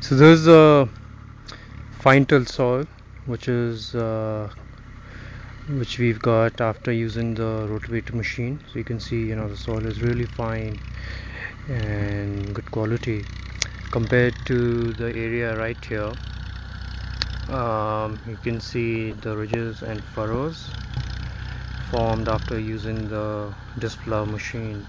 so this is a fine till soil which is uh, which we've got after using the rotavator machine. So you can see you know the soil is really fine and good quality compared to the area right here. Um, you can see the ridges and furrows formed after using the disc plow machine.